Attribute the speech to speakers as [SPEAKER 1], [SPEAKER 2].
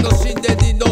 [SPEAKER 1] No sin de ni no